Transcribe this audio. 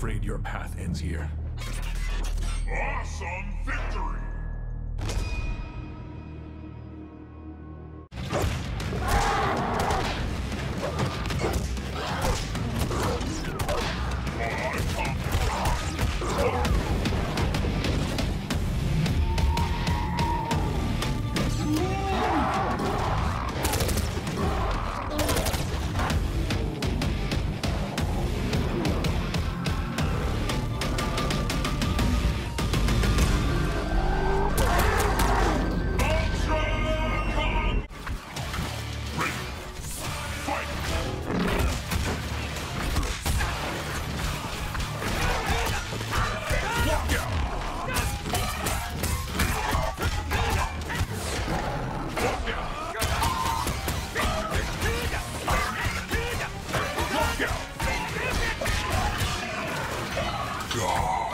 afraid your path ends here. Awesome victory! God.